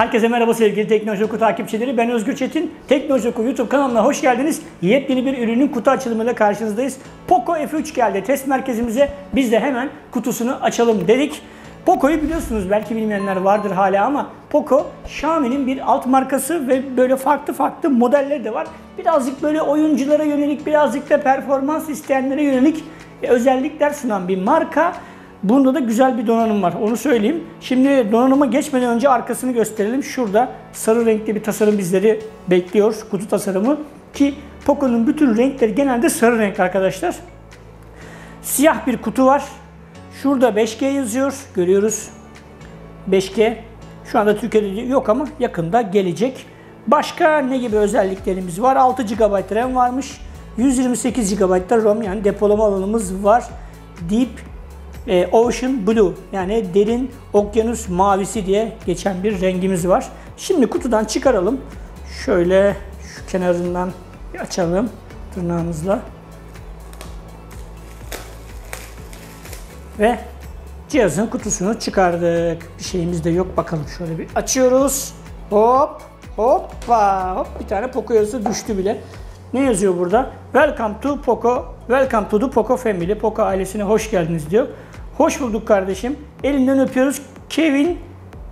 Herkese merhaba sevgili Teknoloji Oku takipçileri. Ben Özgür Çetin. Teknoloji Oku YouTube kanalına hoş geldiniz. Yepyeni bir ürünün kutu açılımıyla karşınızdayız. Poco F3 geldi test merkezimize. Biz de hemen kutusunu açalım dedik. Poco'yu biliyorsunuz belki bilmeyenler vardır hala ama Poco Xiaomi'nin bir alt markası ve böyle farklı farklı modelleri de var. Birazcık böyle oyunculara yönelik, birazcık da performans isteyenlere yönelik özellikler sunan bir marka. Bunda da güzel bir donanım var. Onu söyleyeyim. Şimdi donanıma geçmeden önce arkasını gösterelim. Şurada sarı renkli bir tasarım bizleri bekliyor. Kutu tasarımı. Ki Poco'nun bütün renkleri genelde sarı renk arkadaşlar. Siyah bir kutu var. Şurada 5G yazıyor. Görüyoruz. 5G. Şu anda Türkiye'de yok ama yakında gelecek. Başka ne gibi özelliklerimiz var? 6 GB RAM varmış. 128 GB da ROM yani depolama alanımız var. Deep e, Ocean Blue yani derin okyanus mavisi diye geçen bir rengimiz var. Şimdi kutudan çıkaralım. Şöyle şu kenarından bir açalım tırnağımızla. Ve cihazın kutusunu çıkardık. Bir şeyimiz de yok bakalım. Şöyle bir açıyoruz. Hop hoppa hop bir tane Poco yazısı düştü bile. Ne yazıyor burada? Welcome to Poco. Welcome to the Poco family. Poco ailesine hoş geldiniz diyor. Hoş bulduk kardeşim. Elinden öpüyoruz. Kevin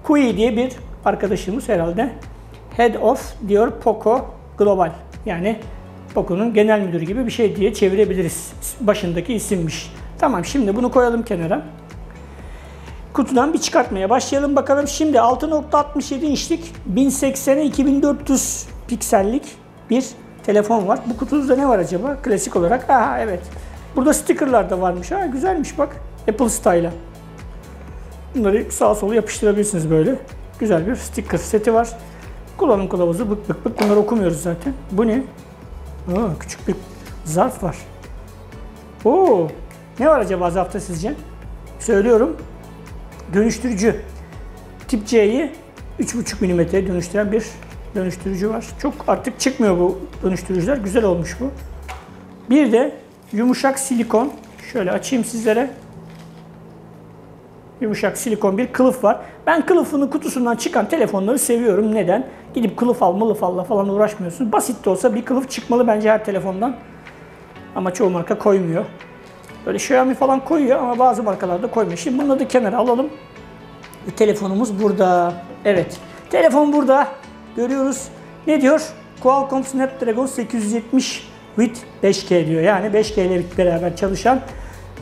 Kui diye bir arkadaşımız herhalde. Head of diyor Poco Global. Yani Poco'nun genel müdürü gibi bir şey diye çevirebiliriz. Başındaki isimmiş. Tamam şimdi bunu koyalım kenara. Kutudan bir çıkartmaya başlayalım bakalım. Şimdi 6.67 inçlik 1080'e 2400 piksellik bir telefon var. Bu kutuda ne var acaba? Klasik olarak. Aha evet. Burada stickerlar da varmış. Ha güzelmiş bak. Apple Style'a. Bunları sağa sola yapıştırabilirsiniz böyle. Güzel bir sticker seti var. Kullanım kılavuzu bık bık bık. Bunları okumuyoruz zaten. Bu ne? Aa, küçük bir zarf var. Oo, ne var acaba zarfta sizce? Söylüyorum. Dönüştürücü. Tip C'yi 3.5 mm dönüştüren bir dönüştürücü var. Çok artık çıkmıyor bu dönüştürücüler. Güzel olmuş bu. Bir de yumuşak silikon. Şöyle açayım sizlere. Yumuşak silikon bir kılıf var. Ben kılıfını kutusundan çıkan telefonları seviyorum. Neden? Gidip kılıf al, mılıf al falan uğraşmıyorsunuz. Basit de olsa bir kılıf çıkmalı bence her telefondan. Ama çoğu marka koymuyor. Böyle Xiaomi falan koyuyor ama bazı markalarda koymuyor. Şimdi bunları da kenara alalım. E, telefonumuz burada. Evet. Telefon burada. Görüyoruz. Ne diyor? Qualcomm Snapdragon 870 with 5G diyor. Yani 5G ile beraber çalışan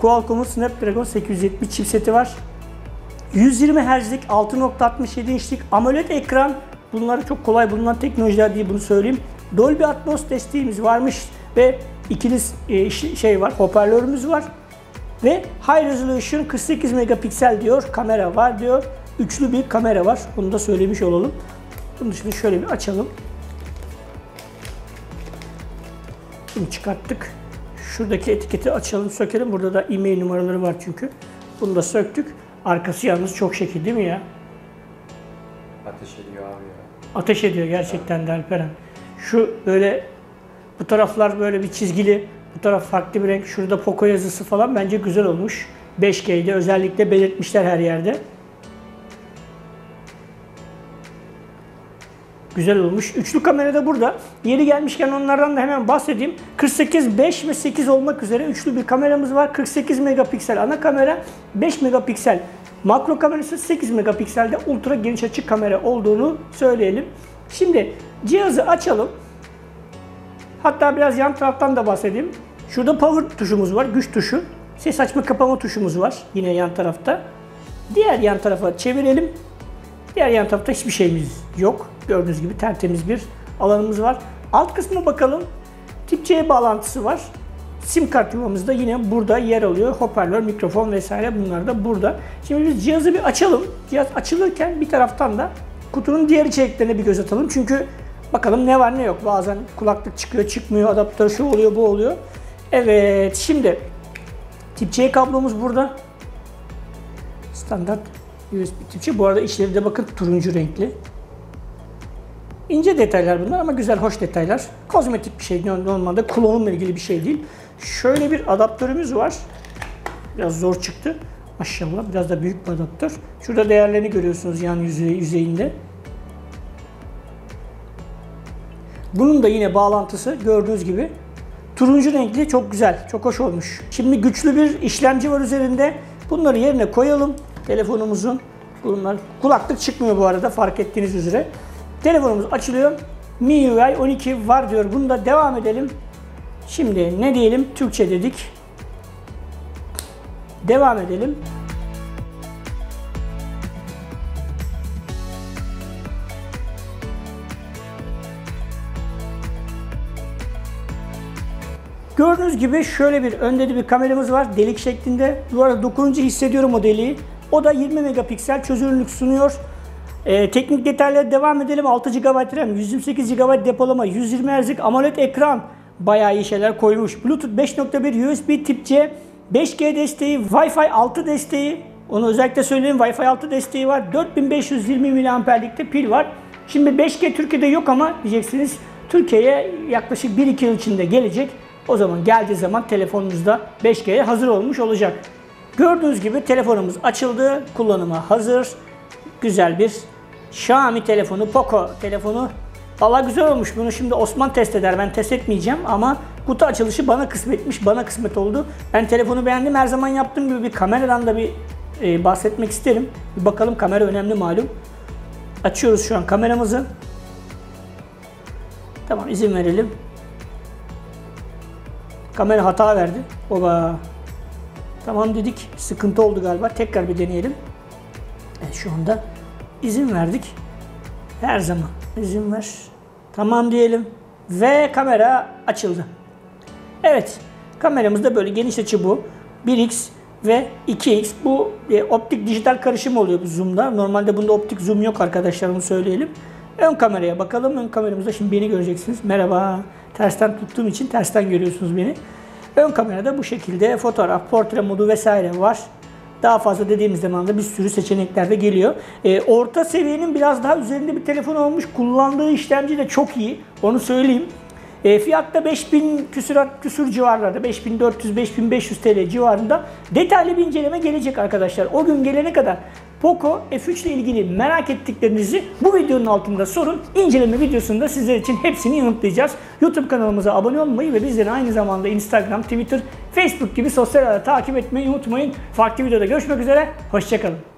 Qualcomm'un Snapdragon 870 chipseti var. 120 Hz'lik 6.67 inçlik AMOLED ekran. Bunlar çok kolay bulunan teknolojiler diye bunu söyleyeyim. Dolby Atmos desteğimiz varmış ve ikili e, şey var, hoparlörümüz var. Ve High Resolution 48 megapiksel diyor, kamera var diyor. Üçlü bir kamera var. Bunu da söylemiş olalım. Bunun dışında şöyle bir açalım. Bunu çıkarttık. Şuradaki etiketi açalım, sökelim. Burada da e-mail numaraları var çünkü. Bunu da söktük. Arkası yalnız çok şekil değil mi ya? Ateş ediyor abi ya. Ateş ediyor gerçekten de Alperen. Şu böyle bu taraflar böyle bir çizgili, bu taraf farklı bir renk. Şurada Poco yazısı falan bence güzel olmuş. 5G'de özellikle belirtmişler her yerde. Güzel olmuş. Üçlü kamera da burada. Yeri gelmişken onlardan da hemen bahsedeyim. 48, 5 ve 8 olmak üzere üçlü bir kameramız var. 48 megapiksel ana kamera, 5 megapiksel makro kamerası, 8 megapikselde ultra geniş açı kamera olduğunu söyleyelim. Şimdi cihazı açalım. Hatta biraz yan taraftan da bahsedeyim. Şurada power tuşumuz var, güç tuşu. Ses açma kapama tuşumuz var yine yan tarafta. Diğer yan tarafa çevirelim. Diğer yan tarafta hiçbir şeyimiz yok. Gördüğünüz gibi tertemiz bir alanımız var. Alt kısmına bakalım. Tip C bağlantısı var. Sim kart yuvamız da yine burada yer alıyor. Hoparlör, mikrofon vesaire bunlar da burada. Şimdi biz cihazı bir açalım. Cihaz açılırken bir taraftan da kutunun diğer içeriklerine bir göz atalım. Çünkü bakalım ne var ne yok. Bazen kulaklık çıkıyor, çıkmıyor, adaptör şu oluyor, bu oluyor. Evet, şimdi tip C kablomuz burada. Standart USB tip C. Bu arada içleri de bakın turuncu renkli. İnce detaylar bunlar ama güzel, hoş detaylar. Kozmetik bir şey, normalde kullanımla ilgili bir şey değil. Şöyle bir adaptörümüz var. Biraz zor çıktı. Maşallah biraz da büyük bir adaptör. Şurada değerlerini görüyorsunuz yan yüzey, yüzeyinde. Bunun da yine bağlantısı gördüğünüz gibi. Turuncu renkli çok güzel, çok hoş olmuş. Şimdi güçlü bir işlemci var üzerinde. Bunları yerine koyalım telefonumuzun. Bunlar kulaklık çıkmıyor bu arada fark ettiğiniz üzere. Telefonumuz açılıyor. MIUI 12 var diyor. Bunda devam edelim. Şimdi ne diyelim? Türkçe dedik. Devam edelim. Gördüğünüz gibi şöyle bir önde de bir kameramız var. Delik şeklinde. Bu arada dokununca hissediyorum o deliği. O da 20 megapiksel çözünürlük sunuyor. Ee, teknik detaylara devam edelim. 6 GB RAM, 128 GB depolama, 120 Hz AMOLED ekran. Bayağı iyi şeyler koymuş. Bluetooth 5.1, USB tip C, 5G desteği, Wi-Fi 6 desteği. Onu özellikle söyleyeyim. Wi-Fi 6 desteği var. 4520 mAh'likte pil var. Şimdi 5G Türkiye'de yok ama diyeceksiniz Türkiye'ye yaklaşık 1-2 yıl içinde gelecek. O zaman geldiği zaman telefonunuzda 5G'ye hazır olmuş olacak. Gördüğünüz gibi telefonumuz açıldı. Kullanıma hazır. Güzel bir Xiaomi telefonu, Poco telefonu. Valla güzel olmuş. Bunu şimdi Osman test eder. Ben test etmeyeceğim ama kutu açılışı bana kısmetmiş. Bana kısmet oldu. Ben telefonu beğendim. Her zaman yaptığım gibi bir kameradan da bir e, bahsetmek isterim. Bir bakalım kamera önemli malum. Açıyoruz şu an kameramızı. Tamam izin verelim. Kamera hata verdi. Oba. Tamam dedik. Sıkıntı oldu galiba. Tekrar bir deneyelim. Evet, şu anda izin verdik. Her zaman izin ver. Tamam diyelim. Ve kamera açıldı. Evet. Kameramız da böyle geniş açı bu. 1x ve 2x. Bu e, optik dijital karışım oluyor bu zoom'da. Normalde bunda optik zoom yok arkadaşlar söyleyelim. Ön kameraya bakalım. Ön kameramızda şimdi beni göreceksiniz. Merhaba. Tersten tuttuğum için tersten görüyorsunuz beni. Ön kamerada bu şekilde fotoğraf, portre modu vesaire var. Daha fazla dediğimiz zaman da bir sürü seçenekler de geliyor. E, orta seviyenin biraz daha üzerinde bir telefon olmuş. Kullandığı işlemci de çok iyi. Onu söyleyeyim. E, fiyatta 5000 küsür, küsür civarlarda, 5400-5500 TL civarında detaylı bir inceleme gelecek arkadaşlar. O gün gelene kadar Poco F3 ile ilgili merak ettiklerinizi bu videonun altında sorun. İnceleme videosunda sizler için hepsini yanıtlayacağız. YouTube kanalımıza abone olmayı ve bizleri aynı zamanda Instagram, Twitter, Facebook gibi sosyal ağda takip etmeyi unutmayın. Farklı videoda görüşmek üzere, hoşçakalın.